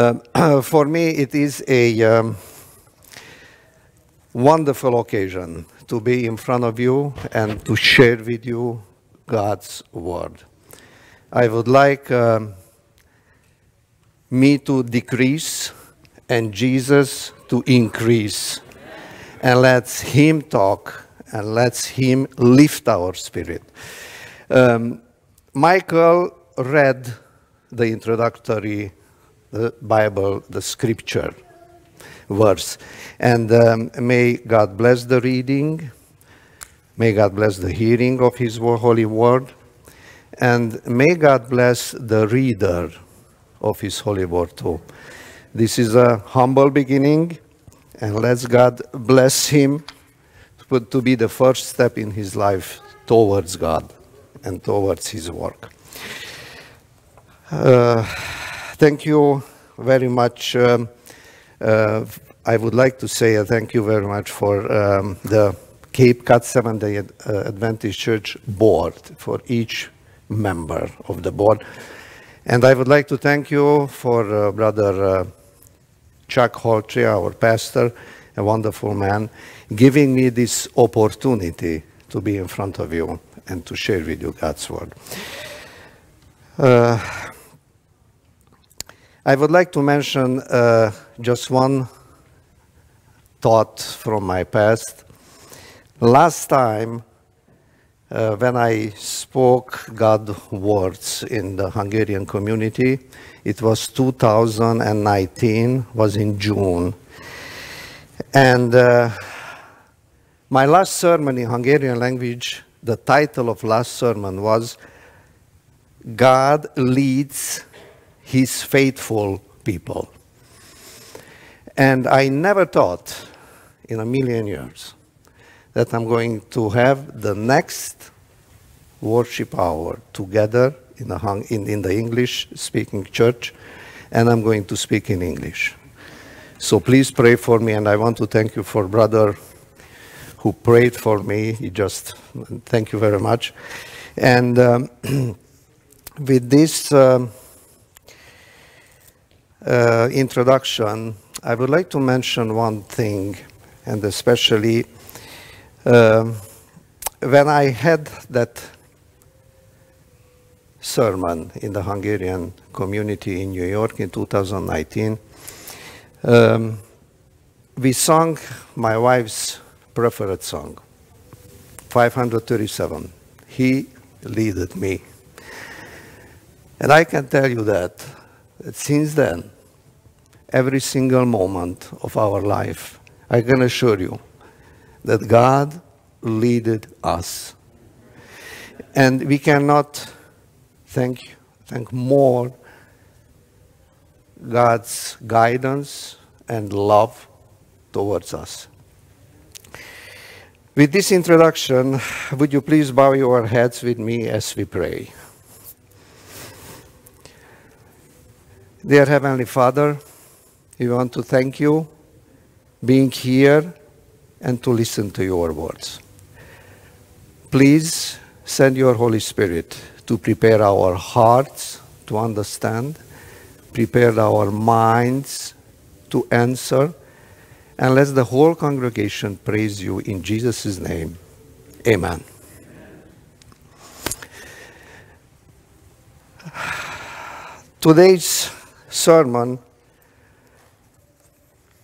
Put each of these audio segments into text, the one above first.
Um, for me, it is a um, wonderful occasion to be in front of you and to share with you God's Word. I would like um, me to decrease and Jesus to increase. And let's Him talk and let's Him lift our spirit. Um, Michael read the introductory the Bible, the scripture verse. And um, may God bless the reading. May God bless the hearing of His holy word. And may God bless the reader of His holy word too. This is a humble beginning, and let's God bless him to be the first step in his life towards God and towards his work. Uh, thank you very much. Um, uh, I would like to say thank you very much for um, the Cape Cod Seventh Day uh, Adventist Church board, for each member of the board. And I would like to thank you for uh, Brother uh, Chuck Holtry, our pastor, a wonderful man, giving me this opportunity to be in front of you and to share with you God's word. I would like to mention uh, just one thought from my past. Last time, uh, when I spoke God words in the Hungarian community, it was 2019, was in June. And uh, my last sermon in Hungarian language, the title of last sermon was God leads his faithful people. And I never thought in a million years that I'm going to have the next worship hour together in the, in, in the English speaking church, and I'm going to speak in English. So please pray for me, and I want to thank you for brother who prayed for me. He just, thank you very much. And um, with this um, uh, introduction, I would like to mention one thing, and especially um, when I had that sermon in the Hungarian community in New York in 2019. Um, we sang my wife's preferred song, 537. He leaded me. And I can tell you that since then, every single moment of our life, I can assure you that God leaded us. And we cannot thank, thank more God's guidance and love towards us. With this introduction, would you please bow your heads with me as we pray? Dear Heavenly Father, we want to thank you being here and to listen to your words. Please send your Holy Spirit to prepare our hearts to understand, prepare our minds to answer, and let the whole congregation praise you in Jesus' name. Amen. Today's sermon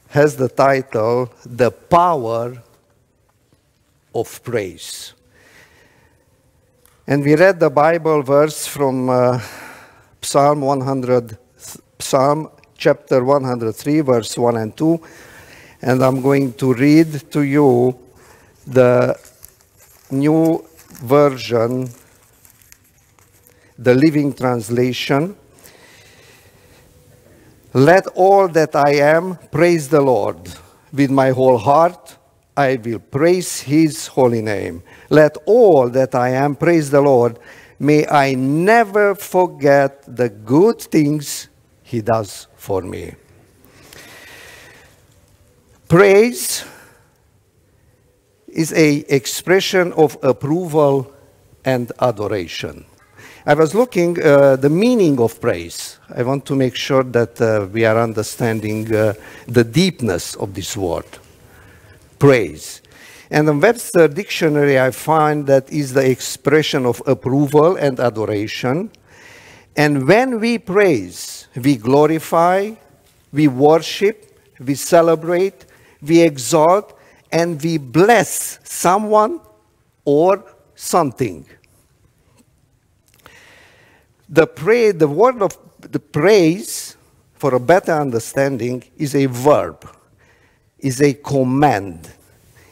has the title, The Power of Praise. And we read the Bible verse from uh, Psalm 100, Psalm chapter 103, verse 1 and 2. And I'm going to read to you the new version, the Living Translation. Let all that I am praise the Lord with my whole heart I will praise his holy name. Let all that I am praise the Lord. May I never forget the good things he does for me. Praise is a expression of approval and adoration. I was looking uh, the meaning of praise. I want to make sure that uh, we are understanding uh, the deepness of this word, praise. And in Webster Dictionary, I find that is the expression of approval and adoration. And when we praise, we glorify, we worship, we celebrate, we exalt, and we bless someone or something. The, pray, the word of the praise, for a better understanding, is a verb, is a command,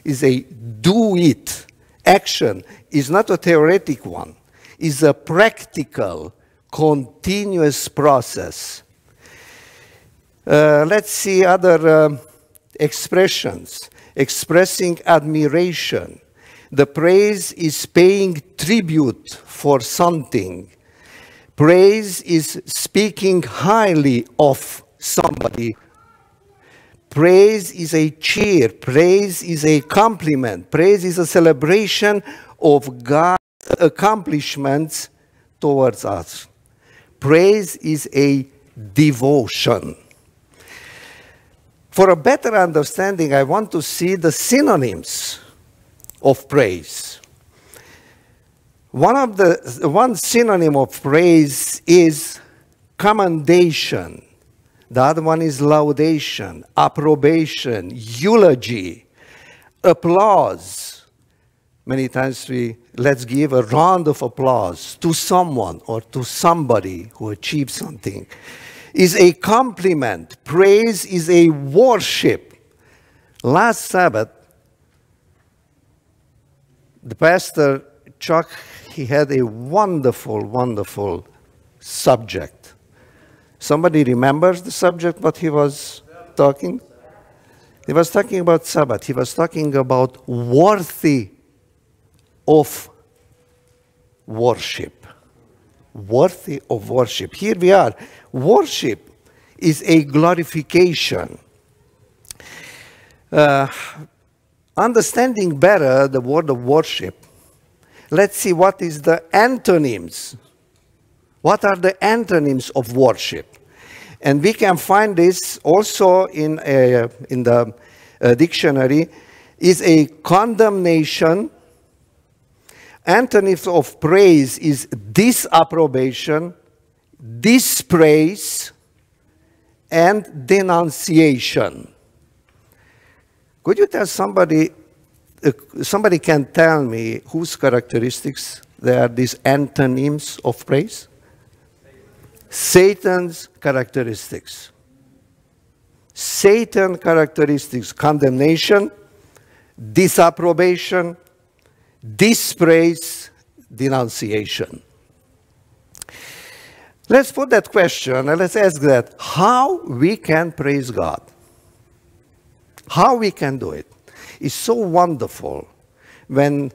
is a do it action, is not a theoretic one, is a practical, continuous process. Uh, let's see other uh, expressions. Expressing admiration. The praise is paying tribute for something Praise is speaking highly of somebody. Praise is a cheer. Praise is a compliment. Praise is a celebration of God's accomplishments towards us. Praise is a devotion. For a better understanding, I want to see the synonyms of praise. One of the one synonym of praise is commendation. The other one is laudation, approbation, eulogy, applause. Many times we let's give a round of applause to someone or to somebody who achieved something. Is a compliment. Praise is a worship. Last Sabbath, the pastor Chuck he had a wonderful, wonderful subject. Somebody remembers the subject, what he was talking? He was talking about Sabbath. He was talking about worthy of worship. Worthy of worship. Here we are. Worship is a glorification. Uh, understanding better the word of worship, let's see what is the antonyms. What are the antonyms of worship? And we can find this also in, a, in the uh, dictionary, is a condemnation. Antonyms of praise is disapprobation, dispraise, and denunciation. Could you tell somebody uh, Uh, somebody can tell me whose characteristics they are these antonyms of praise? Satan's characteristics. Satan characteristics condemnation, disapprobation, dispraise, denunciation. Let's put that question and let's ask that how we can praise God. How we can do it is so wonderful when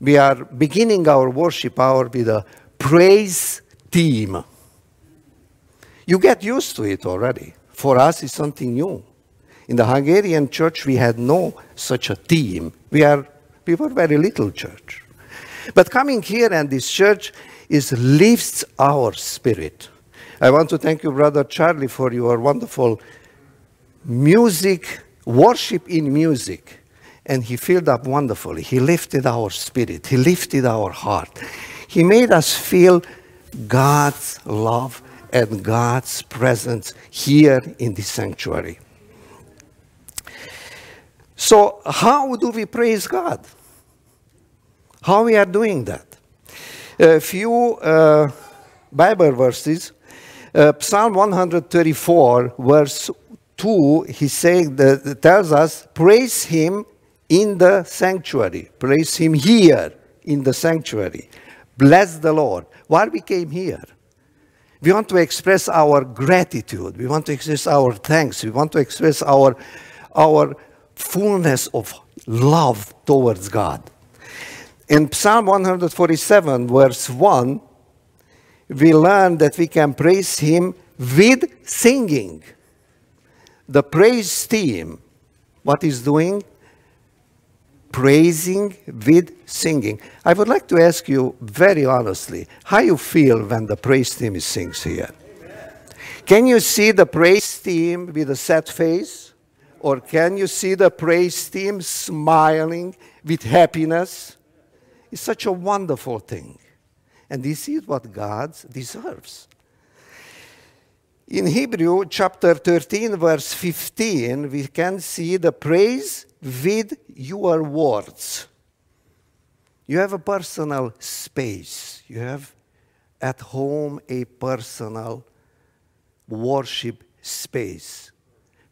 we are beginning our worship hour with a praise team. You get used to it already. For us, it's something new. In the Hungarian church, we had no such a team. We are we were very little church. But coming here and this church is lifts our spirit. I want to thank you, Brother Charlie, for your wonderful music, worship in music and he filled up wonderfully. He lifted our spirit, he lifted our heart. He made us feel God's love and God's presence here in the sanctuary. So, how do we praise God? How we are doing that? A few uh, Bible verses. Uh, Psalm 134, verse 2, he saying tells us, praise him in the sanctuary. Praise Him here in the sanctuary. Bless the Lord. Why we came here? We want to express our gratitude. We want to express our thanks. We want to express our, our fullness of love towards God. In Psalm 147, verse 1, we learn that we can praise Him with singing. The praise team, what is doing? Praising with singing. I would like to ask you very honestly, how you feel when the praise team sings here? Can you see the praise team with a sad face? Or can you see the praise team smiling with happiness? It's such a wonderful thing. And this is what God deserves. In Hebrew chapter 13, verse 15, we can see the praise with your words. You have a personal space. You have at home a personal worship space.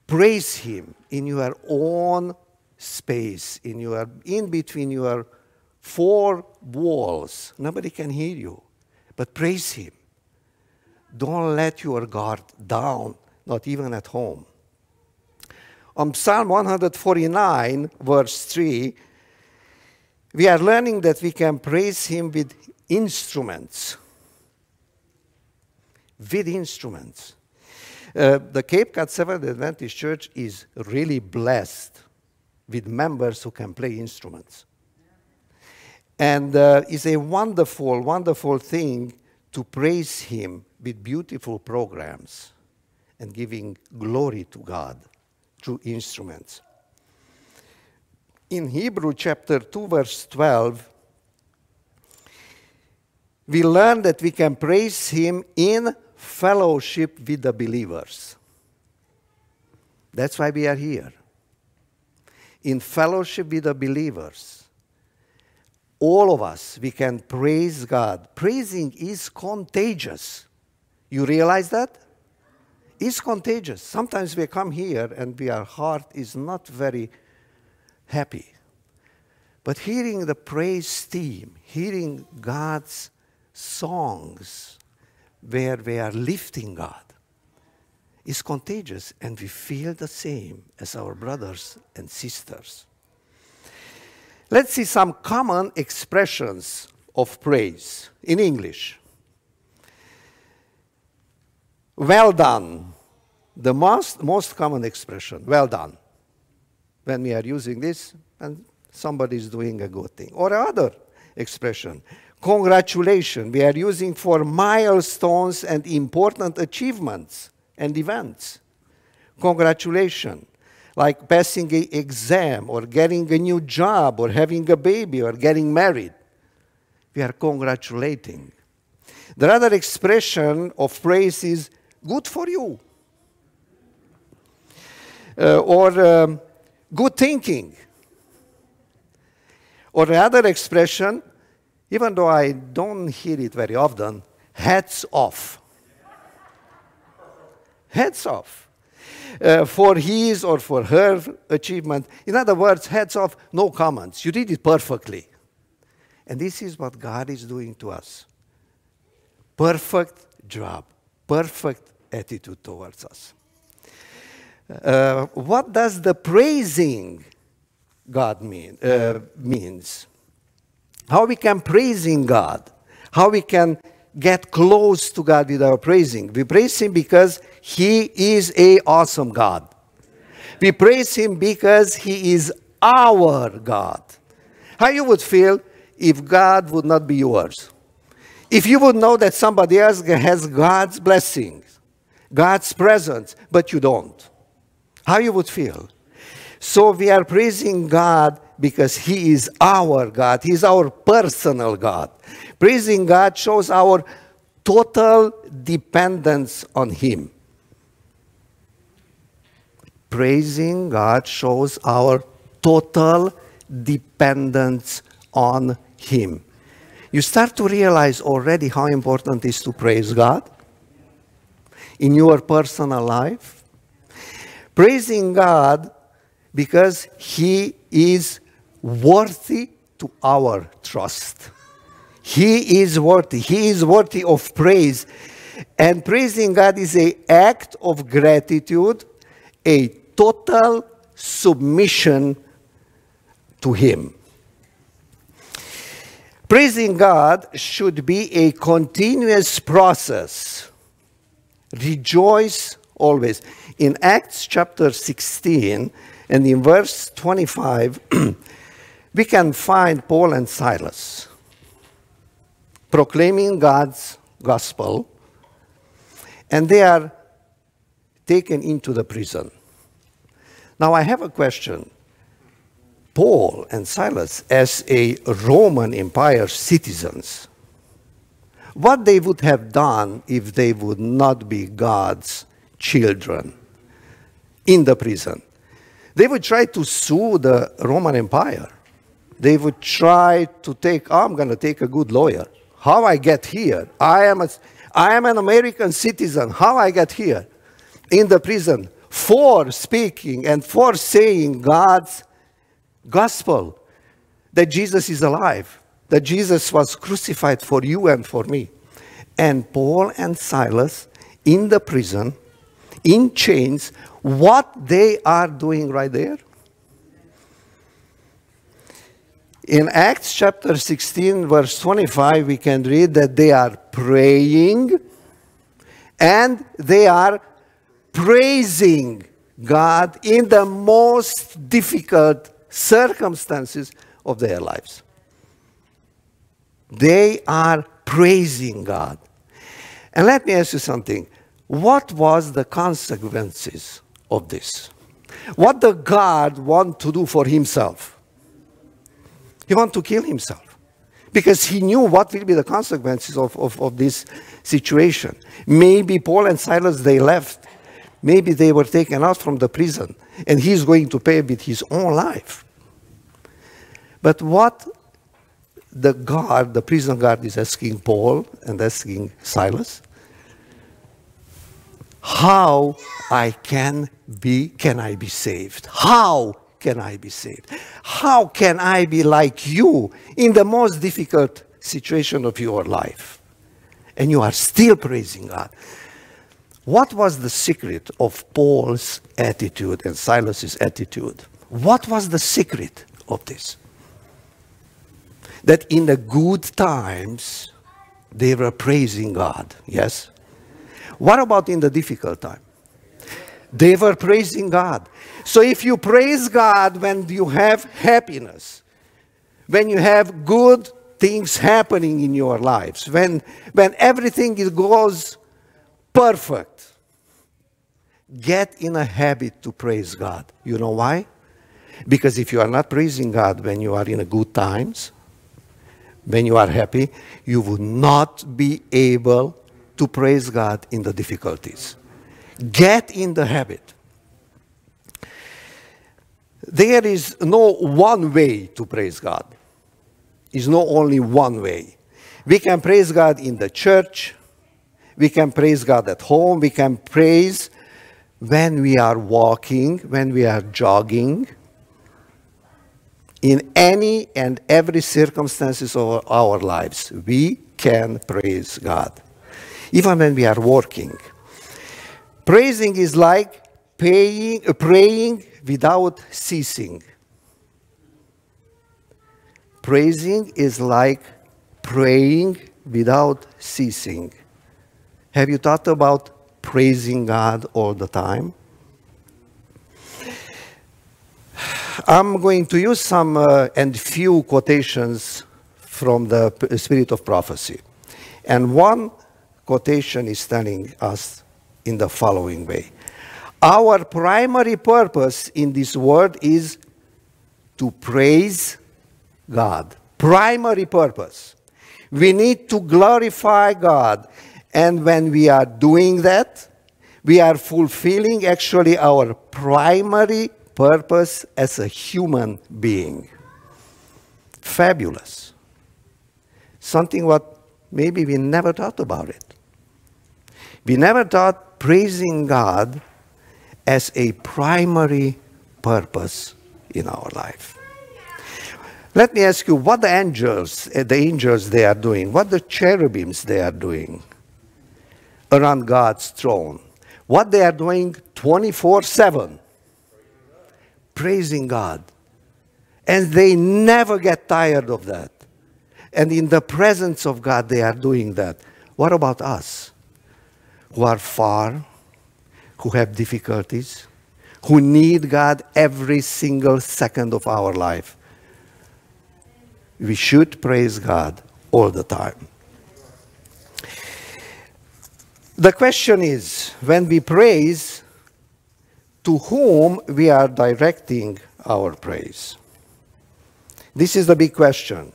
Praise Him in your own space, in your in between your four walls. Nobody can hear you, but praise Him. Don't let your guard down, not even at home. On Psalm 149, verse 3, we are learning that we can praise Him with instruments. With instruments. Uh, the Cape Cod Seventh Adventist Church is really blessed with members who can play instruments. And uh, it's a wonderful, wonderful thing to praise Him with beautiful programs and giving glory to God through instruments. In Hebrew chapter 2, verse 12, we learn that we can praise Him in fellowship with the believers. That's why we are here. In fellowship with the believers. All of us, we can praise God. Praising is contagious. You realize that? It's contagious. Sometimes we come here and our heart is not very happy. But hearing the praise team, hearing God's songs where we are lifting God, is contagious and we feel the same as our brothers and sisters. Let's see some common expressions of praise in English. Well done. The most, most common expression, well done. When we are using this, and somebody is doing a good thing. Or other expression, congratulations. We are using for milestones and important achievements and events. Congratulations. Like passing an exam, or getting a new job, or having a baby, or getting married. We are congratulating. The other expression of praise is good for you. Uh, or um, good thinking. Or the other expression, even though I don't hear it very often, hats off. Heads off. Uh, for his or for her achievement. In other words, heads off, no comments. You did it perfectly. And this is what God is doing to us. Perfect job, perfect attitude towards us. Uh, what does the praising God mean, uh, means? How we can praising God? How we can get close to God with our praising? We praise Him because He is a awesome God. We praise Him because He is our God. How you would feel if God would not be yours? If you would know that somebody else has God's blessings, God's presence, but you don't. How you would feel? So we are praising God because He is our God. He is our personal God. Praising God shows our total dependence on Him. Praising God shows our total dependence on Him. You start to realize already how important it is to praise God in your personal life. Praising God because He is worthy to our trust. He is worthy. He is worthy of praise. And praising God is an act of gratitude, a total submission to Him. Praising God should be a continuous process Rejoice always. In Acts chapter 16 and in verse 25, we can find Paul and Silas proclaiming God's gospel, and they are taken into the prison. Now, I have a question. Paul and Silas, as a Roman Empire citizens, what they would have done if they would not be God's children in the prison. They would try to sue the Roman Empire. They would try to take, oh, I'm going to take a good lawyer. How I get here? I am, a, I am an American citizen. How I get here? In the prison for speaking and for saying God's gospel that Jesus is alive, that Jesus was crucified for you and for me. And Paul and Silas in the prison, in chains, what they are doing right there? In Acts chapter 16, verse 25, we can read that they are praying and they are praising God in the most difficult circumstances of their lives. They are praising God. And let me ask you something. What was the consequences of this? What did God want to do for himself? He wanted to kill himself because he knew what will be the consequences of, of, of this situation. Maybe Paul and Silas, they left. Maybe they were taken out from the prison and he's going to pay with his own life. But what the guard, the prison guard is asking Paul and asking Silas, how I can be, can I be saved? How can I be saved? How can I be like you in the most difficult situation of your life? And you are still praising God. What was the secret of Paul's attitude and Silas's attitude? What was the secret of this? That in the good times they were praising God. Yes? What about in the difficult time? They were praising God. So if you praise God when you have happiness, when you have good things happening in your lives, when, when everything is goes perfect, get in a habit to praise God. You know why? Because if you are not praising God when you are in a good times, when you are happy, you will not be able to praise God in the difficulties. Get in the habit. There is no one way to praise God. Is no only one way. We can praise God in the church. We can praise God at home. We can praise when we are walking, when we are jogging, in any and every circumstances of our lives, we can praise God. Even when we are working. Praising is like paying, praying without ceasing. Praising is like praying without ceasing. Have you thought about praising God all the time? I'm going to use some uh, and few quotations from the Spirit of Prophecy. And one quotation is telling us in the following way Our primary purpose in this world is to praise God. Primary purpose. We need to glorify God. And when we are doing that, we are fulfilling actually our primary purpose as a human being. Fabulous. Something what maybe we never thought about it. We never thought praising God as a primary purpose in our life. Let me ask you what the angels, eh, the angels they are doing, what the cherubims they are doing around God's throne, what they are doing 24 7 praising God. And they never get tired of that. And in the presence of God, they are doing that. What about us who are far, who have difficulties, who need God every single second of our life? we should praise God all the time. The question is when we praise, to whom we are directing our praise? This is the big question.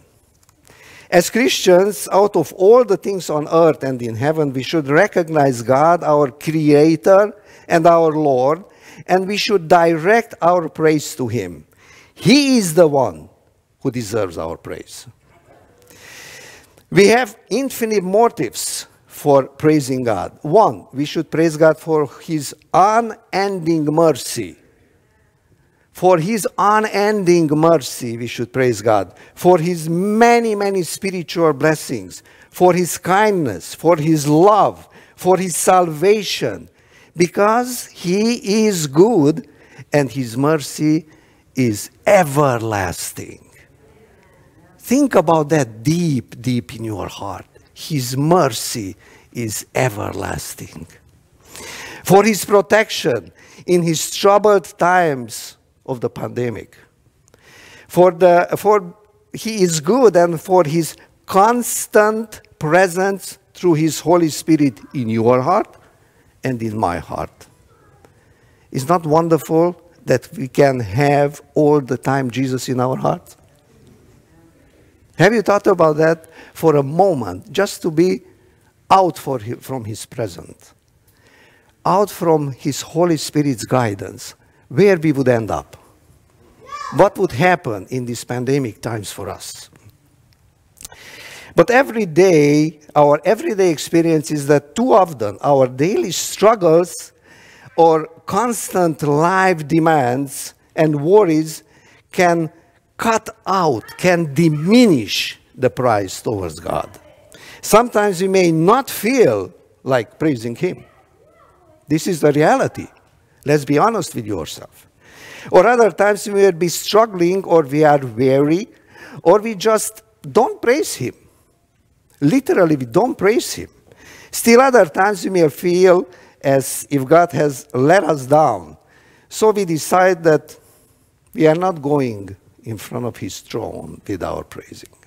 As Christians, out of all the things on earth and in heaven, we should recognize God, our Creator and our Lord, and we should direct our praise to Him. He is the one who deserves our praise. We have infinite motives for praising God. One, we should praise God for His unending mercy. For His unending mercy, we should praise God. For His many, many spiritual blessings. For His kindness. For His love. For His salvation. Because He is good and His mercy is everlasting. Think about that deep, deep in your heart. His mercy is everlasting. For his protection in his troubled times of the pandemic. For, the, for he is good and for his constant presence through his Holy Spirit in your heart and in my heart. Is not wonderful that we can have all the time Jesus in our hearts? Have you thought about that for a moment, just to be out for him, from His presence, out from His Holy Spirit's guidance, where we would end up? What would happen in these pandemic times for us? But every day, our everyday experience is that too often our daily struggles or constant life demands and worries can cut out, can diminish the price towards God. Sometimes we may not feel like praising Him. This is the reality. Let's be honest with yourself. Or other times we may be struggling, or we are weary, or we just don't praise Him. Literally, we don't praise Him. Still, other times we may feel as if God has let us down. So we decide that we are not going in front of his throne with our praising.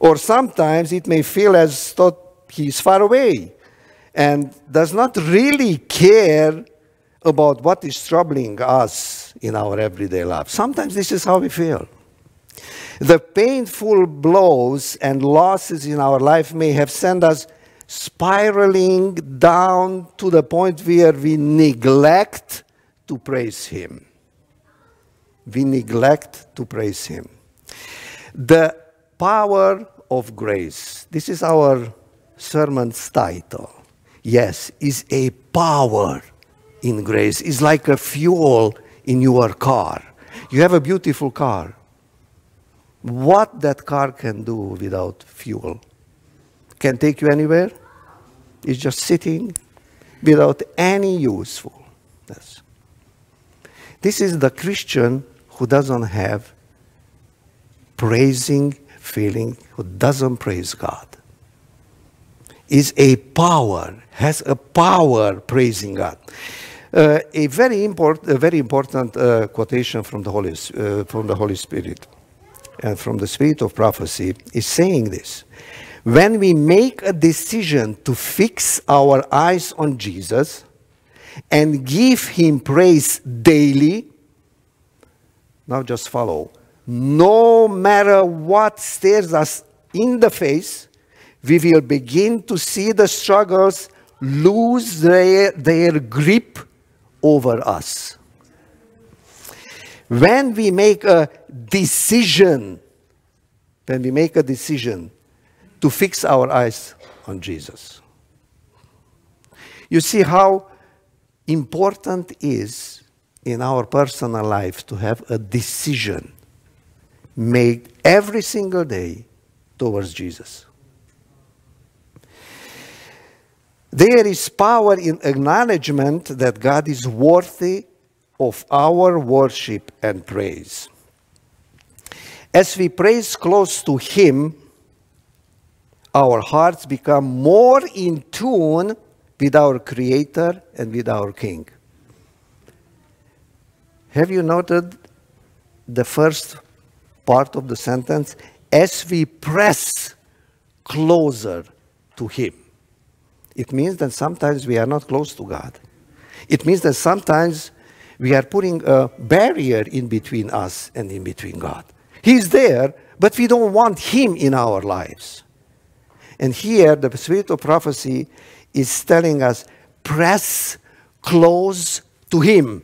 Or sometimes it may feel as though he's far away and does not really care about what is troubling us in our everyday life. Sometimes this is how we feel. The painful blows and losses in our life may have sent us spiraling down to the point where we neglect to praise Him we neglect to praise Him. The power of grace, this is our sermon's title. Yes, is a power in grace. It's like a fuel in your car. You have a beautiful car. What that car can do without fuel? Can take you anywhere? It's just sitting without any usefulness. This is the Christian who doesn't have praising feeling, who doesn't praise God, is a power, has a power praising God. Uh, a very important, a very important uh, quotation from the Holy, uh, from the Holy Spirit and from the Spirit of prophecy is saying this: When we make a decision to fix our eyes on Jesus and give Him praise daily, now just follow. No matter what stares us in the face, we will begin to see the struggles lose their, their grip over us. When we make a decision, when we make a decision to fix our eyes on Jesus. You see how important is in our personal life to have a decision made every single day towards Jesus. There is power in acknowledgement that God is worthy of our worship and praise. As we praise close to Him, our hearts become more in tune with our Creator and with our King. Have you noted the first part of the sentence, as we press closer to Him. It means that sometimes we are not close to God. It means that sometimes we are putting a barrier in between us and in between God. He's there, but we don't want Him in our lives. And here, the spirit of prophecy is telling us press close to Him.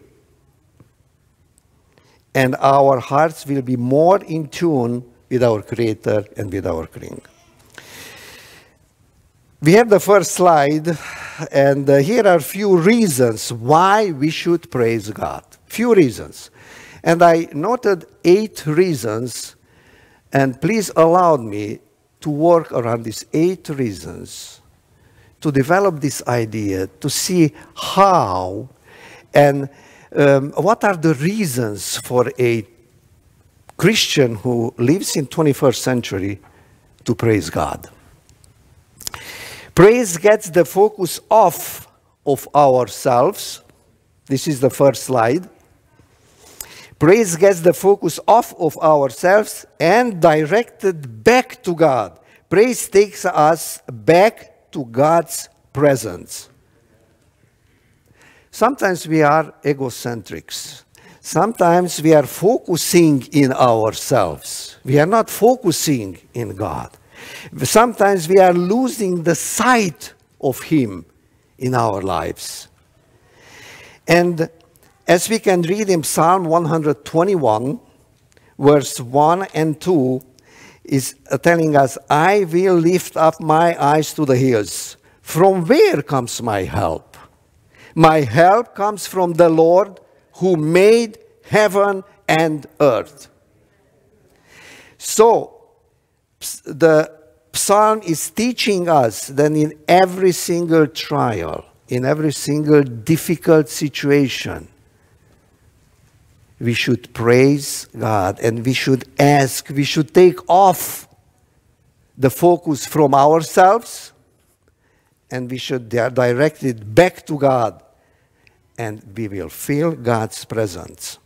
And our hearts will be more in tune with our Creator and with our King. We have the first slide, and uh, here are a few reasons why we should praise God. Few reasons. And I noted eight reasons, and please allow me to work around these eight reasons to develop this idea, to see how and um, what are the reasons for a Christian who lives in 21st century to praise God. Praise gets the focus off of ourselves. This is the first slide. Praise gets the focus off of ourselves and directed back to God. Praise takes us back to God's presence. Sometimes we are egocentrics. Sometimes we are focusing in ourselves. We are not focusing in God. Sometimes we are losing the sight of Him in our lives. And as we can read in Psalm 121, verse 1 and 2, is telling us, I will lift up my eyes to the hills. From where comes my help? My help comes from the Lord who made heaven and earth. So, the psalm is teaching us that in every single trial, in every single difficult situation, we should praise God and we should ask, we should take off the focus from ourselves and we should direct it back to God and we will feel God's presence.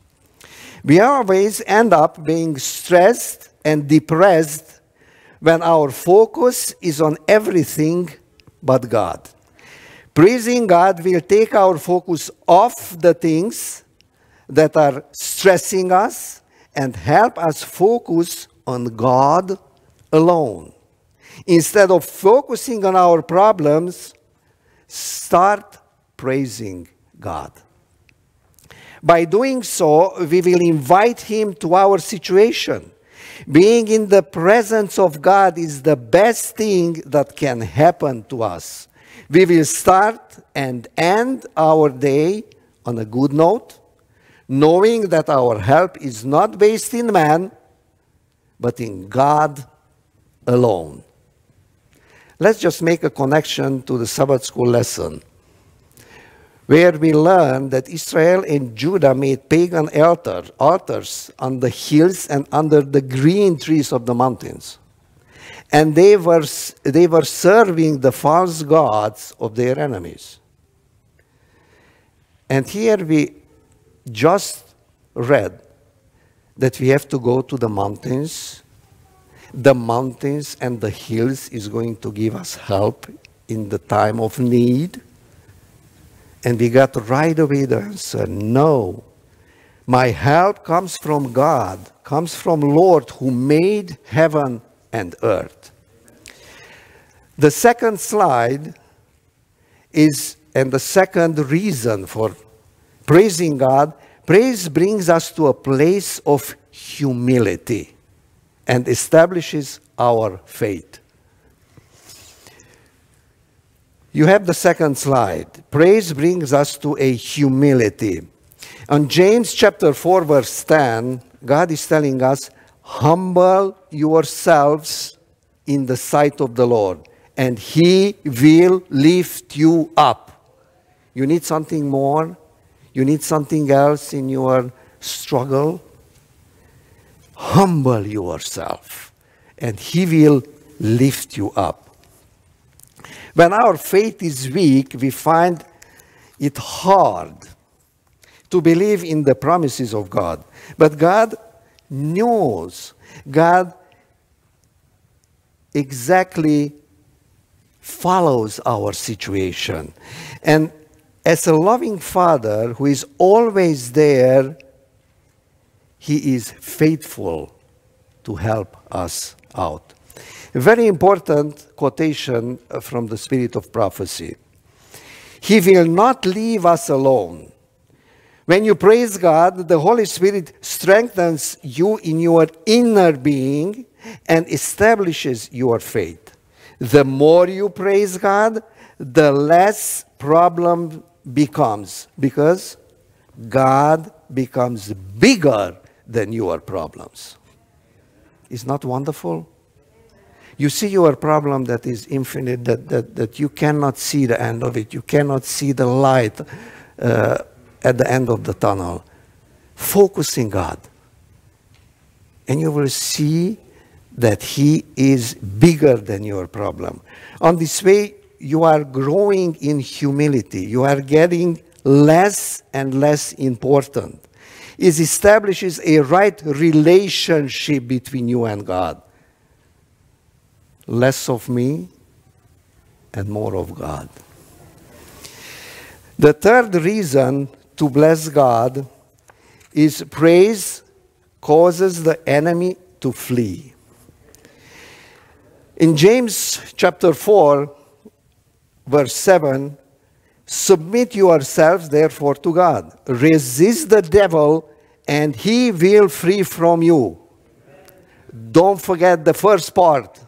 We always end up being stressed and depressed when our focus is on everything but God. Praising God will take our focus off the things that are stressing us and help us focus on God alone. Instead of focusing on our problems, start praising God. By doing so, we will invite Him to our situation being in the presence of God is the best thing that can happen to us. We will start and end our day on a good note, knowing that our help is not based in man, but in God alone. Let's just make a connection to the Sabbath school lesson where we learn that Israel and Judah made pagan altar, altars on the hills and under the green trees of the mountains. And they were, they were serving the false gods of their enemies. And here we just read that we have to go to the mountains. The mountains and the hills is going to give us help in the time of need. And we got right away the answer no. My help comes from God, comes from Lord who made heaven and earth. The second slide is, and the second reason for praising God, praise brings us to a place of humility and establishes our faith. You have the second slide. Praise brings us to a humility. On James chapter 4, verse 10, God is telling us, Humble yourselves in the sight of the Lord, and He will lift you up. You need something more? You need something else in your struggle? Humble yourself, and He will lift you up. When our faith is weak, we find it hard to believe in the promises of God. But God knows. God exactly follows our situation. And as a loving father who is always there, he is faithful to help us out. A very important quotation from the Spirit of Prophecy. He will not leave us alone. When you praise God, the Holy Spirit strengthens you in your inner being and establishes your faith. The more you praise God, the less problem becomes because God becomes bigger than your problems. Is not wonderful? You see your problem that is infinite, that, that, that you cannot see the end of it. You cannot see the light uh, at the end of the tunnel. Focus in God. And you will see that He is bigger than your problem. On this way, you are growing in humility. You are getting less and less important. It establishes a right relationship between you and God. Less of me and more of God. The third reason to bless God is praise causes the enemy to flee. In James chapter 4, verse 7, submit yourselves therefore to God. Resist the devil, and he will flee from you. Don't forget the first part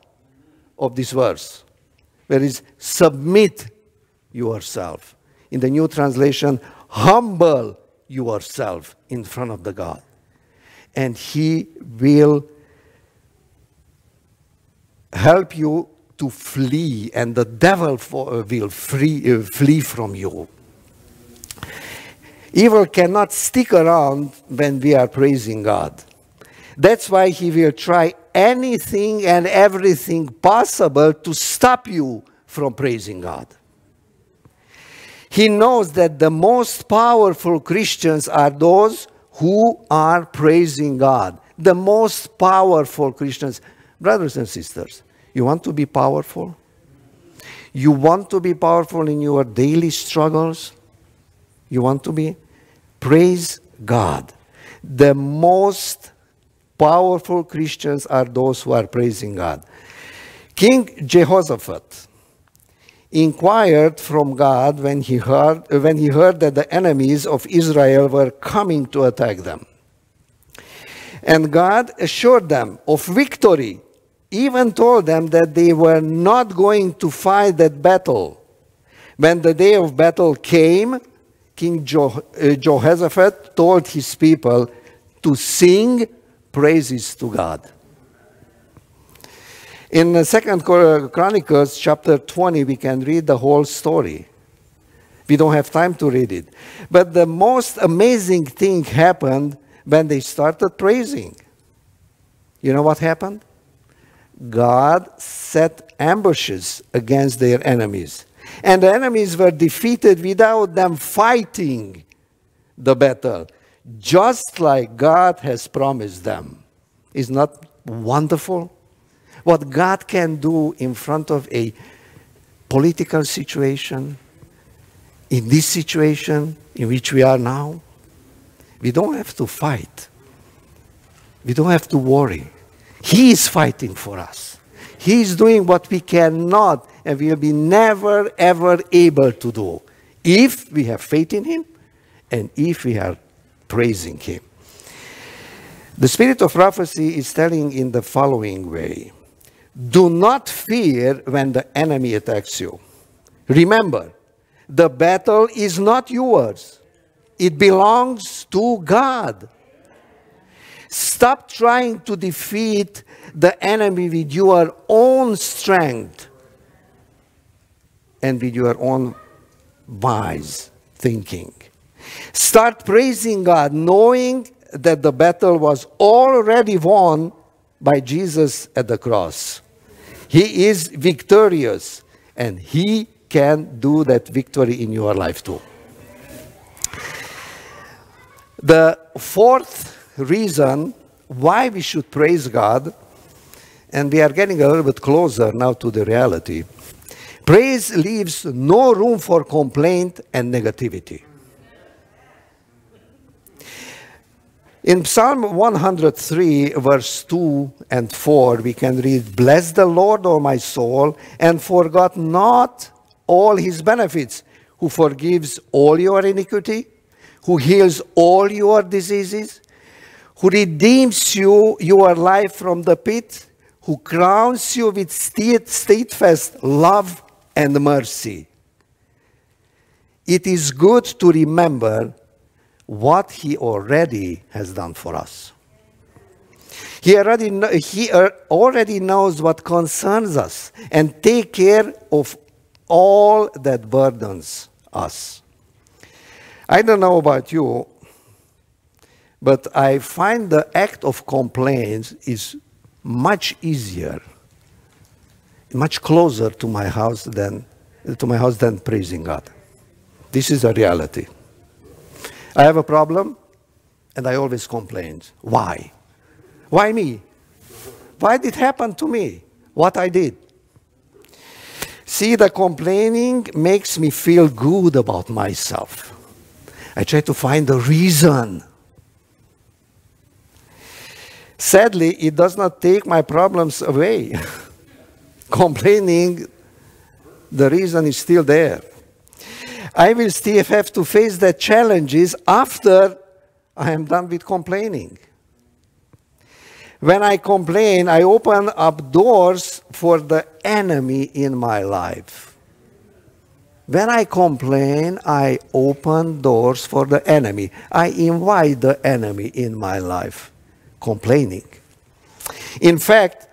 of this verse, where is submit yourself. In the new translation, humble yourself in front of the God. And he will help you to flee, and the devil for, uh, will free, uh, flee from you. Evil cannot stick around when we are praising God. That's why he will try anything and everything possible to stop you from praising God. He knows that the most powerful Christians are those who are praising God. The most powerful Christians. Brothers and sisters, you want to be powerful? You want to be powerful in your daily struggles? You want to be? Praise God. The most powerful Christians are those who are praising God. King Jehoshaphat inquired from God when he heard, when he heard that the enemies of Israel were coming to attack them. And God assured them of victory, even told them that they were not going to fight that battle. When the day of battle came, King uh, Jehoshaphat told his people to sing praises to God. In Second Chronicles chapter 20, we can read the whole story. We don't have time to read it. But the most amazing thing happened when they started praising. You know what happened? God set ambushes against their enemies. And the enemies were defeated without them fighting the battle, just like God has promised them. Is not wonderful? what God can do in front of a political situation, in this situation in which we are now, we don't have to fight. We don't have to worry. He is fighting for us. He is doing what we cannot and will be never ever able to do if we have faith in Him and if we are praising Him. The spirit of prophecy is telling in the following way do not fear when the enemy attacks you. Remember, the battle is not yours, it belongs to God. Stop trying to defeat the enemy with your own strength and with your own wise thinking. Start praising God, knowing that the battle was already won by Jesus at the cross. He is victorious and He can do that victory in your life too. The fourth reason why we should praise God, and we are getting a little bit closer now to the reality. Praise leaves no room for complaint and negativity. In Psalm 103, verse 2 and 4, we can read, Bless the Lord, O my soul, and forget not all his benefits, who forgives all your iniquity, who heals all your diseases, who redeems you, your life from the pit, who crowns you with steadfast love and mercy. It is good to remember what he already has done for us. He already, he already knows what concerns us and take care of all that burdens us. I don't know about you, but I find the act of complaints is much easier, much closer to my house than to my house than praising God. This is a reality. I have a problem, and I always complain. Why? Why me? Why did it happen to me? What I did? See, the complaining makes me feel good about myself. I try to find a reason. Sadly, it does not take my problems away. Complaining, the reason is still there. I will still have to face the challenges after I am done with complaining. When I complain, I open up doors for the enemy in my life. When I complain, I open doors for the enemy. I invite the enemy in my life, complaining. In fact,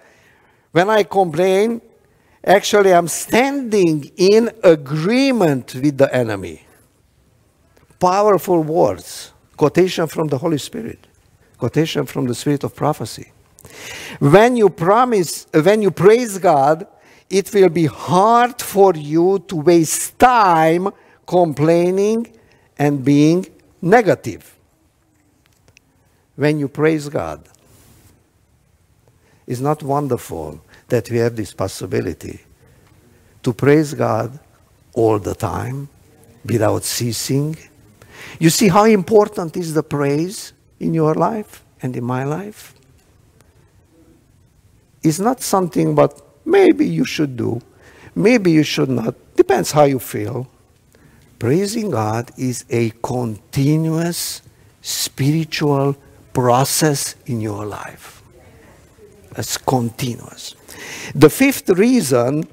when I complain, actually I'm standing in agreement with the enemy. Powerful words, quotation from the Holy Spirit, quotation from the Spirit of prophecy. When you promise, when you praise God, it will be hard for you to waste time complaining and being negative. When you praise God, it's not wonderful that we have this possibility to praise God all the time without ceasing. You see how important is the praise in your life and in my life? It's not something but maybe you should do, maybe you should not. Depends how you feel. Praising God is a continuous spiritual process in your life. It's continuous. The fifth reason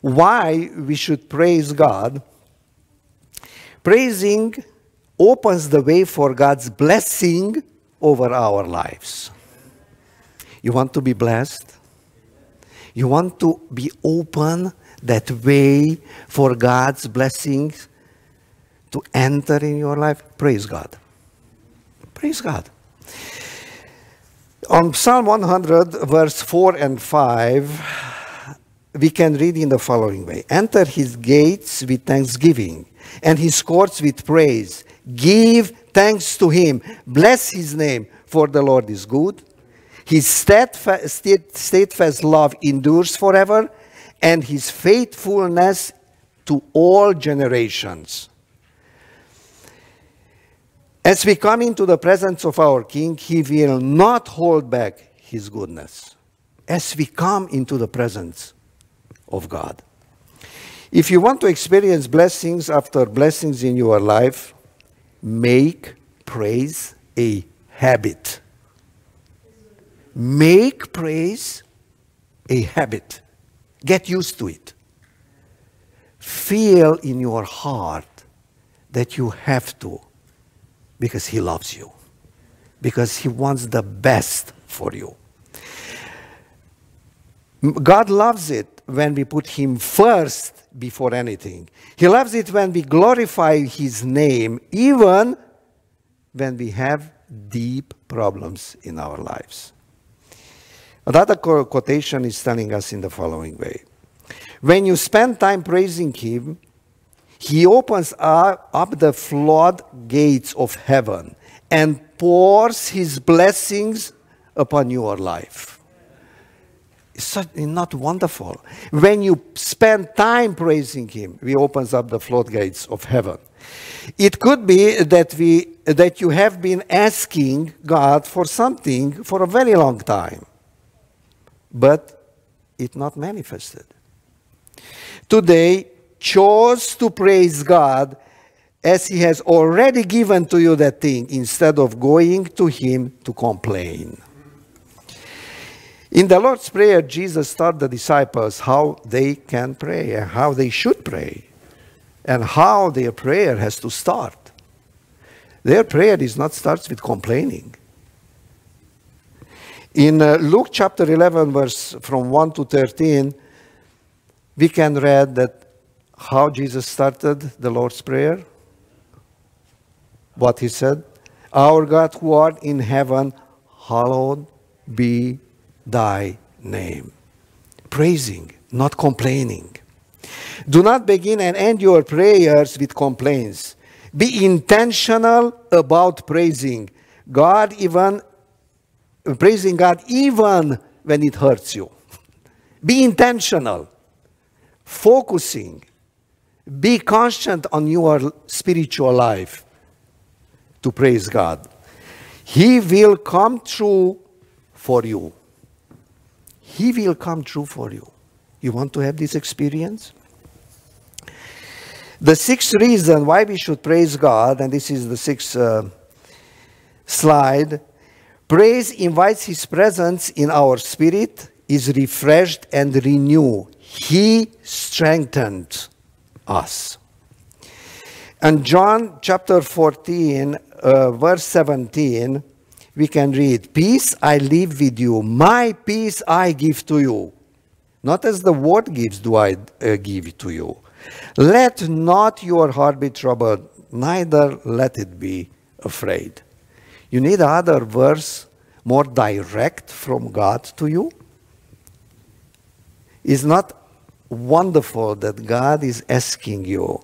why we should praise God, praising opens the way for God's blessing over our lives. You want to be blessed? You want to be open that way for God's blessings to enter in your life? Praise God. Praise God. On Psalm 100, verse 4 and 5, we can read in the following way Enter his gates with thanksgiving and his courts with praise. Give thanks to him. Bless his name, for the Lord is good his steadfast, steadfast love endures forever, and his faithfulness to all generations. As we come into the presence of our King, he will not hold back his goodness. As we come into the presence of God. If you want to experience blessings after blessings in your life, make praise a habit. Make praise a habit. Get used to it. Feel in your heart that you have to because He loves you, because He wants the best for you. God loves it when we put Him first before anything. He loves it when we glorify His name, even when we have deep problems in our lives. Another quotation is telling us in the following way When you spend time praising Him, He opens up the floodgates of heaven and pours His blessings upon your life. It's not wonderful. When you spend time praising Him, He opens up the floodgates of heaven. It could be that, we, that you have been asking God for something for a very long time, but it not manifested. Today, chose to praise God as He has already given to you that thing instead of going to Him to complain. In the Lord's Prayer, Jesus taught the disciples how they can pray and how they should pray and how their prayer has to start. Their prayer is not starts with complaining. In uh, Luke chapter 11, verse from 1 to 13, we can read that how Jesus started the Lord's Prayer. What he said, Our God who art in heaven, hallowed be thy name. Praising, not complaining. Do not begin and end your prayers with complaints. Be intentional about praising God, even praising God, even when it hurts you. Be intentional, focusing. Be constant on your spiritual life to praise God. He will come true for you. He will come true for you. You want to have this experience? The sixth reason why we should praise God, and this is the sixth uh, slide praise invites His presence in our spirit, is refreshed and renewed. He strengthened us. And John chapter 14, uh, verse 17, we can read, Peace I leave with you, my peace I give to you. Not as the world gives, do I uh, give to you. Let not your heart be troubled, neither let it be afraid. You need other verse more direct from God to you? Is not wonderful that God is asking you,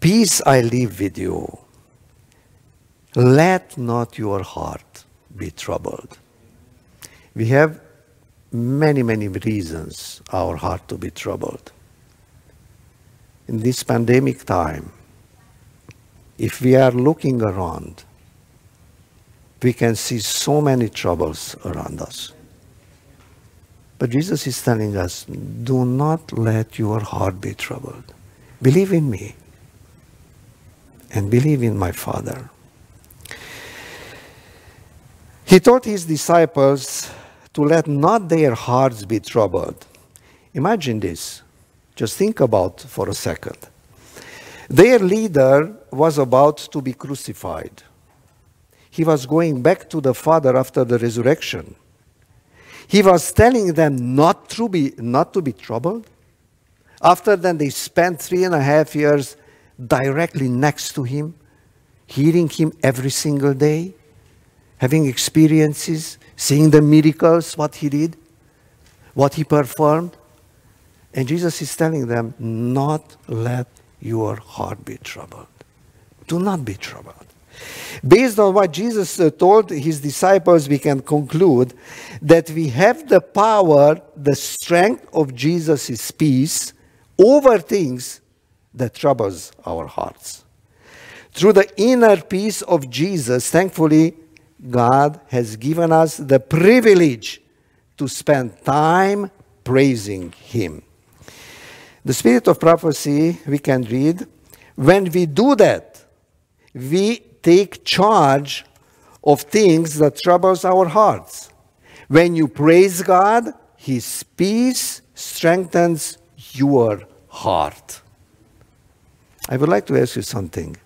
Peace I leave with you. Let not your heart be troubled. We have many, many reasons our heart to be troubled in this pandemic time, if we are looking around, we can see so many troubles around us. But Jesus is telling us, do not let your heart be troubled. Believe in me and believe in my Father. He taught his disciples to let not their hearts be troubled. Imagine this. Just think about for a second. Their leader was about to be crucified. He was going back to the Father after the resurrection. He was telling them not to be, not to be troubled. After then, they spent three and a half years directly next to him, hearing him every single day, having experiences, seeing the miracles, what he did, what he performed. And Jesus is telling them, not let your heart be troubled. Do not be troubled. Based on what Jesus uh, told his disciples, we can conclude that we have the power, the strength of Jesus' peace over things that troubles our hearts. Through the inner peace of Jesus, thankfully, God has given us the privilege to spend time praising Him. The spirit of prophecy, we can read, when we do that, we take charge of things that troubles our hearts. When you praise God, his peace strengthens your heart. I would like to ask you something.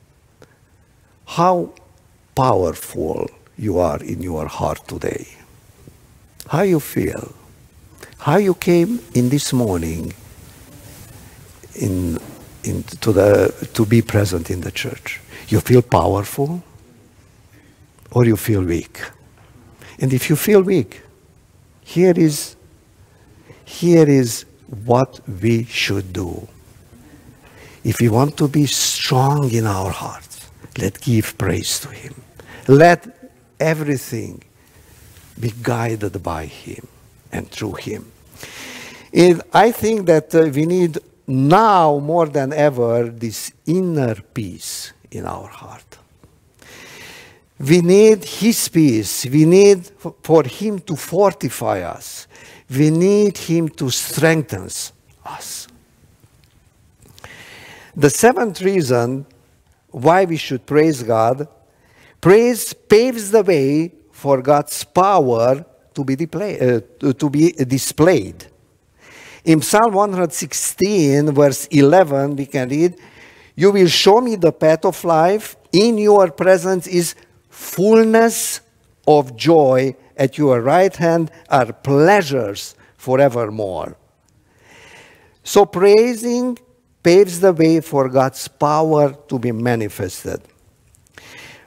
How powerful you are in your heart today. How you feel. How you came in this morning in, in, to, the, to be present in the church. You feel powerful or you feel weak. And if you feel weak, here is, here is what we should do. If we want to be strong in our hearts, let give praise to Him. Let everything be guided by Him and through Him. And I think that uh, we need now more than ever this inner peace in our heart. We need His peace. We need for Him to fortify us. We need Him to strengthen us. The seventh reason why we should praise God praise paves the way for God's power to be, uh, to be displayed. In Psalm 116, verse 11, we can read, You will show me the path of life. In your presence is fullness of joy. At your right hand are pleasures forevermore. So, praising paves the way for God's power to be manifested.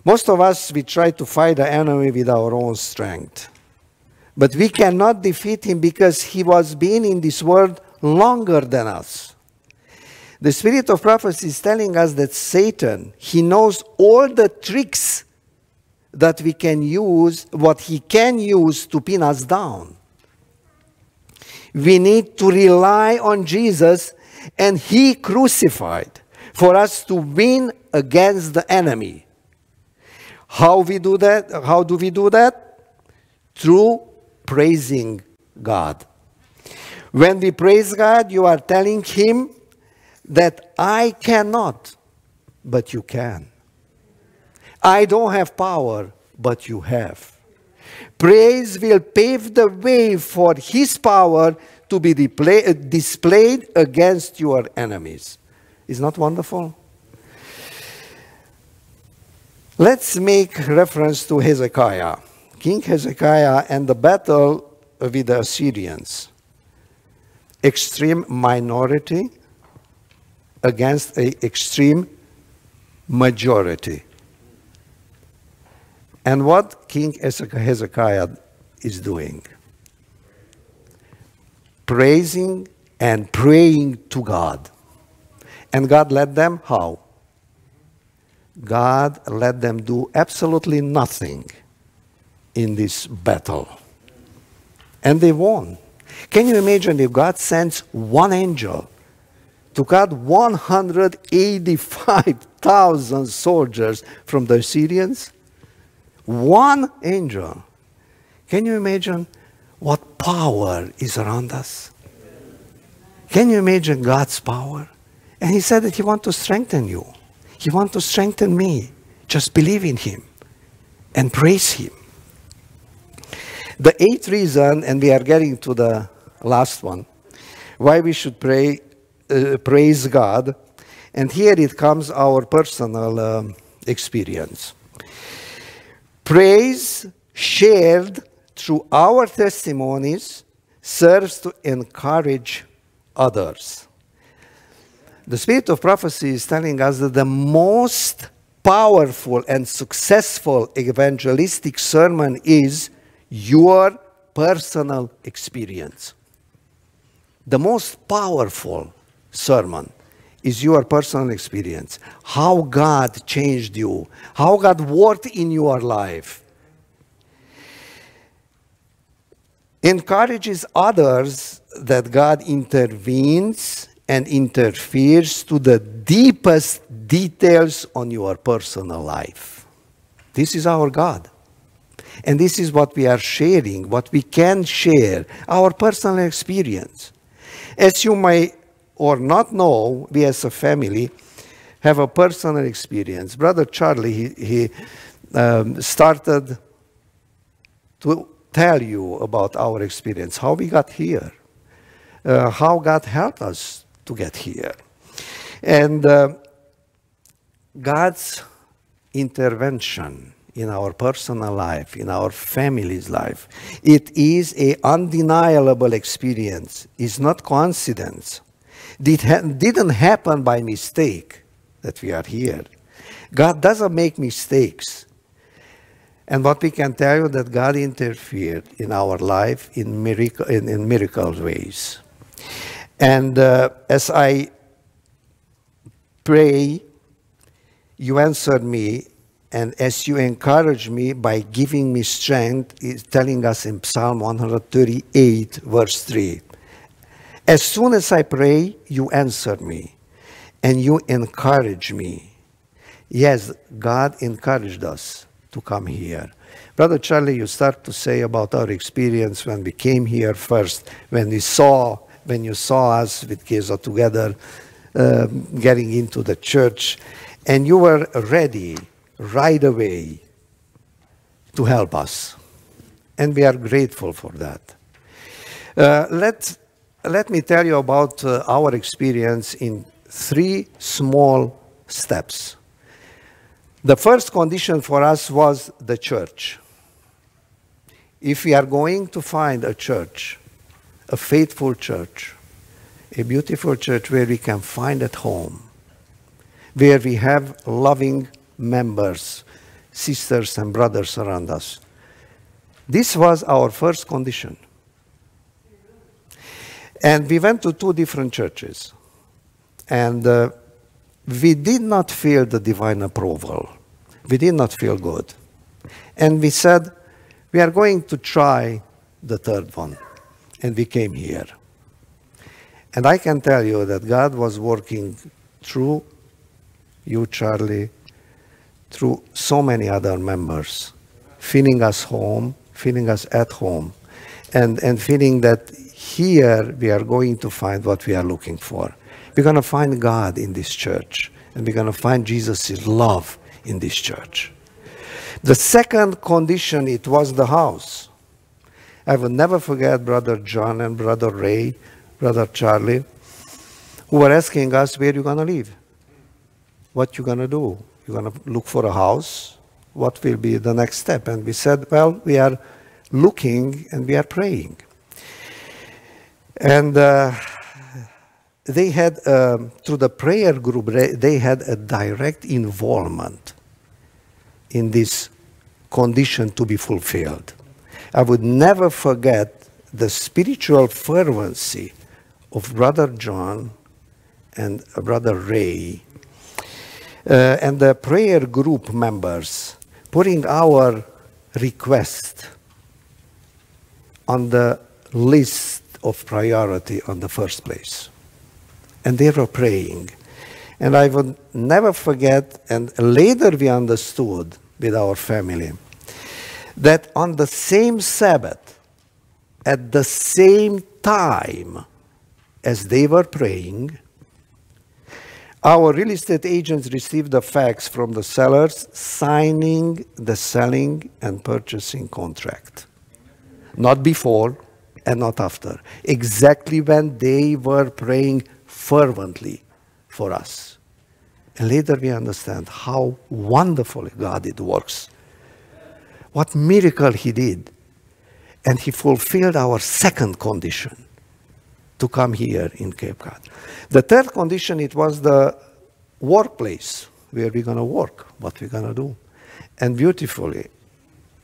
Most of us, we try to fight the enemy with our own strength. But we cannot defeat him because he was being in this world longer than us. The spirit of prophecy is telling us that Satan, he knows all the tricks that we can use, what he can use to pin us down. We need to rely on Jesus and he crucified for us to win against the enemy. How we do that? How do we do that? Through praising God. When we praise God, you are telling Him that I cannot, but you can. I don't have power, but you have. Praise will pave the way for His power to be uh, displayed against your enemies. Is not wonderful? Let's make reference to Hezekiah. King Hezekiah and the battle with the Assyrians. Extreme minority against an extreme majority. And what King Hezekiah is doing? Praising and praying to God. And God led them how? God let them do absolutely nothing in this battle. And they won. Can you imagine if God sends one angel to cut 185,000 soldiers from the Syrians? One angel. Can you imagine what power is around us? Can you imagine God's power? And He said that He wants to strengthen you. He wants to strengthen me. Just believe in Him and praise Him. The eighth reason, and we are getting to the last one, why we should pray, uh, praise God, and here it comes our personal um, experience. Praise shared through our testimonies serves to encourage others. The spirit of prophecy is telling us that the most powerful and successful evangelistic sermon is your personal experience. The most powerful sermon is your personal experience. How God changed you, how God worked in your life. Encourages others that God intervenes and interferes to the deepest details on your personal life. This is our God. And this is what we are sharing, what we can share, our personal experience. As you may or not know, we as a family have a personal experience. Brother Charlie, he, he um, started to tell you about our experience, how we got here, uh, how God helped us to get here. And uh, God's intervention in our personal life, in our family's life. It is a undeniable experience. It's not coincidence. It didn't happen by mistake that we are here. God doesn't make mistakes. And what we can tell you that God interfered in our life in miracle in, in miracle ways. And uh, as I pray, you answer me and as you encourage me by giving me strength, is telling us in Psalm 138, verse 3. As soon as I pray, you answer me and you encourage me. Yes, God encouraged us to come here. Brother Charlie, you start to say about our experience when we came here first, when we saw, when you saw us with Geza together, um, getting into the church, and you were ready right away to help us. And we are grateful for that. Uh, let, let me tell you about uh, our experience in three small steps. The first condition for us was the church. If we are going to find a church, a faithful church, a beautiful church where we can find at home, where we have loving members, sisters and brothers around us. This was our first condition. And we went to two different churches. And uh, we did not feel the divine approval. We did not feel good. And we said, we are going to try the third one. And we came here. And I can tell you that God was working through you, Charlie, through so many other members, feeling us home, feeling us at home, and, and feeling that here we are going to find what we are looking for. We're going to find God in this church, and we're going to find Jesus' love in this church. The second condition, it was the house. I will never forget Brother John and Brother Ray, Brother Charlie, who were asking us, where are you going to live? What you going to do? You're going to look for a house? What will be the next step? And we said, well, we are looking and we are praying. And uh, they had, um, through the prayer group, they had a direct involvement in this condition to be fulfilled. I would never forget the spiritual fervency of Brother John and Brother Ray uh, and the prayer group members putting our request on the list of priority on the first place. And they were praying. And I would never forget, and later we understood with our family, that on the same Sabbath, at the same time as they were praying, our real estate agents received the fax from the sellers signing the selling and purchasing contract. Not before and not after. Exactly when they were praying fervently for us. And later we understand how wonderfully God it works. What miracle He did. And He fulfilled our second condition to come here in Cape Cod. The third condition, it was the workplace where we're going to work, what we're going to do. And beautifully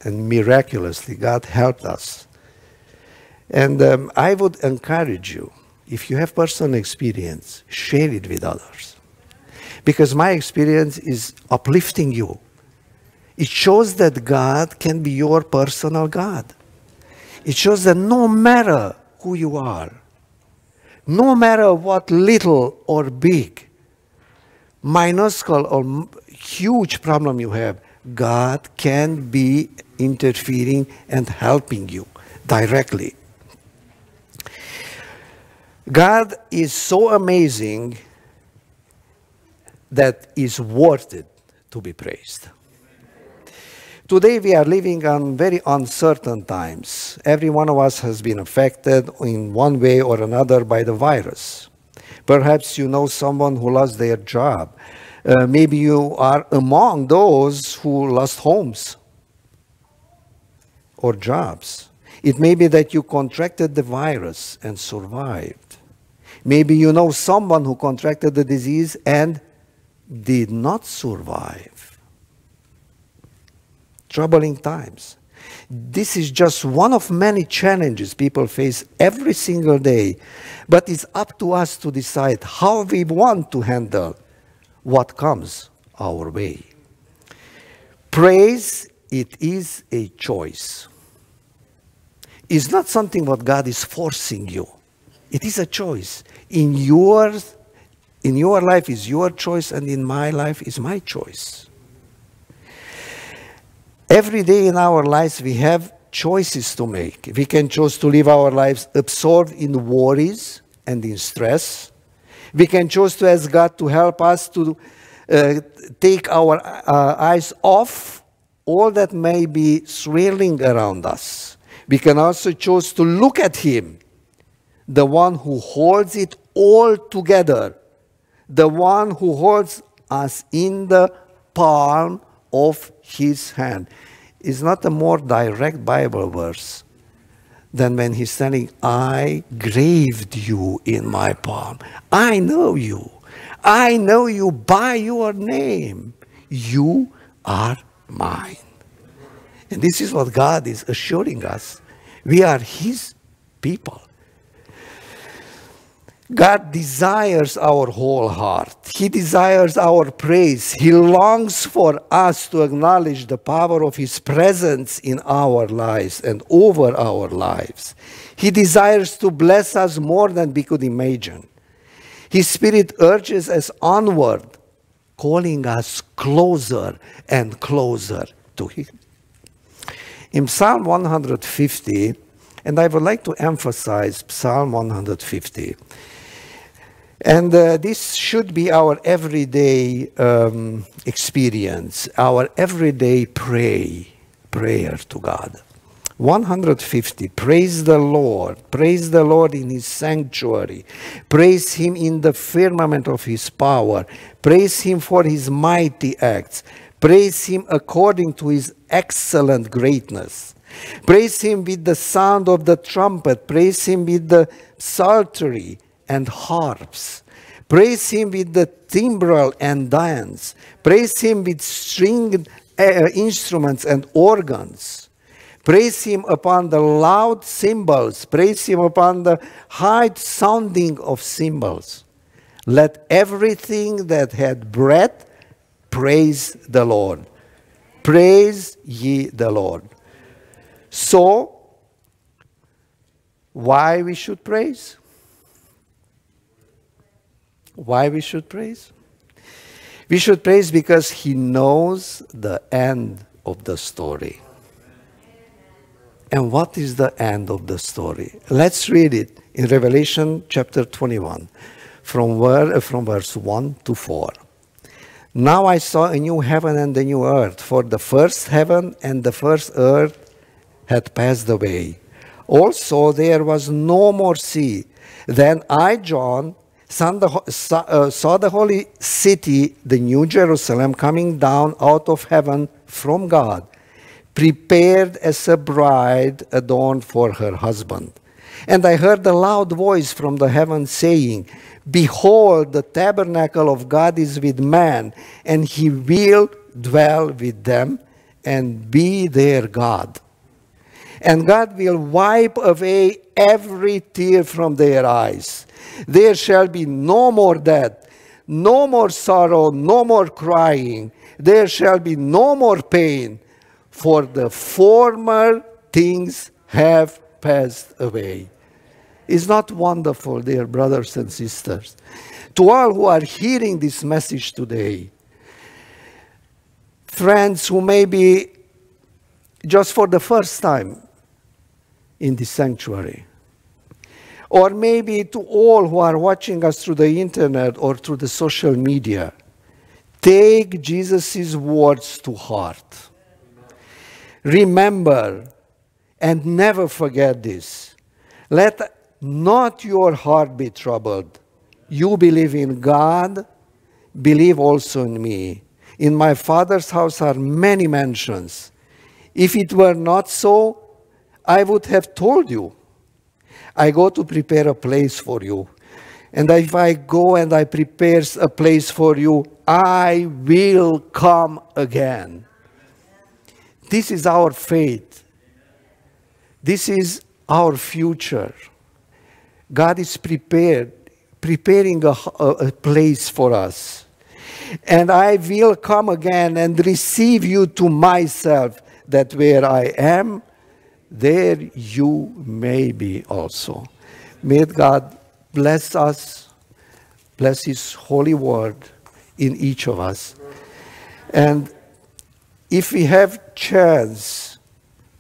and miraculously, God helped us. And um, I would encourage you, if you have personal experience, share it with others. Because my experience is uplifting you. It shows that God can be your personal God. It shows that no matter who you are, no matter what little or big, minuscule or huge problem you have, God can be interfering and helping you directly. God is so amazing that is worth it to be praised. Today we are living on very uncertain times. Every one of us has been affected in one way or another by the virus. Perhaps you know someone who lost their job. Uh, maybe you are among those who lost homes or jobs. It may be that you contracted the virus and survived. Maybe you know someone who contracted the disease and did not survive troubling times. This is just one of many challenges people face every single day, but it's up to us to decide how we want to handle what comes our way. Praise, it is a choice. It's not something what God is forcing you. It is a choice. In your, in your life is your choice, and in my life is my choice. Every day in our lives, we have choices to make. We can choose to live our lives absorbed in worries and in stress. We can choose to ask God to help us to uh, take our uh, eyes off all that may be swirling around us. We can also choose to look at Him, the one who holds it all together, the one who holds us in the palm of His hand is not a more direct Bible verse than when he's telling, I graved you in my palm. I know you. I know you by your name. You are mine. And this is what God is assuring us. We are his people. God desires our whole heart. He desires our praise. He longs for us to acknowledge the power of His presence in our lives and over our lives. He desires to bless us more than we could imagine. His Spirit urges us onward, calling us closer and closer to Him. In Psalm 150, and I would like to emphasize Psalm 150. And uh, this should be our everyday um, experience, our everyday pray, prayer to God. 150. Praise the Lord. Praise the Lord in his sanctuary. Praise him in the firmament of his power. Praise him for his mighty acts. Praise him according to his excellent greatness. Praise him with the sound of the trumpet. Praise him with the psaltery and harps. Praise him with the timbrel and dance. Praise him with stringed uh, instruments and organs. Praise him upon the loud cymbals. Praise him upon the high sounding of cymbals. Let everything that had breath praise the Lord. Praise ye the Lord. So, why we should praise? Why we should praise? We should praise because He knows the end of the story. And what is the end of the story? Let's read it in Revelation chapter 21, from, where, from verse 1 to 4. Now I saw a new heaven and a new earth, for the first heaven and the first earth had passed away. Also, there was no more sea. Then I, John, uh, Uh, saw the holy city, the New Jerusalem, coming down out of heaven from God, prepared as a bride adorned for her husband. And I heard a loud voice from the heaven saying, Behold, the tabernacle of God is with man, and he will dwell with them and be their God. And God will wipe away every tear from their eyes there shall be no more death, no more sorrow, no more crying. There shall be no more pain, for the former things have passed away. Is not wonderful, dear brothers and sisters? To all who are hearing this message today, friends who may be just for the first time in this sanctuary, or maybe to all who are watching us through the internet or through the social media, take Jesus' words to heart. Remember and never forget this. Let not your heart be troubled. You believe in God, believe also in me. In my Father's house are many mansions. If it were not so, I would have told you I go to prepare a place for you. And if I go and I prepare a place for you, I will come again. This is our faith. This is our future. God is prepared, preparing a, a, a place for us. And I will come again and receive you to myself, that where I am, there you may be also. May God bless us, bless His holy word in each of us. And if we have chance,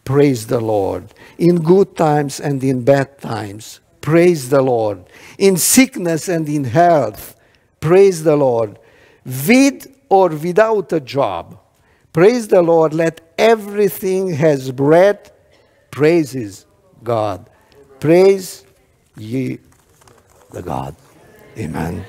praise the Lord. In good times and in bad times, praise the Lord. In sickness and in health, praise the Lord. With or without a job, praise the Lord. Let everything has breath, praises God. Praise ye the God. Amen.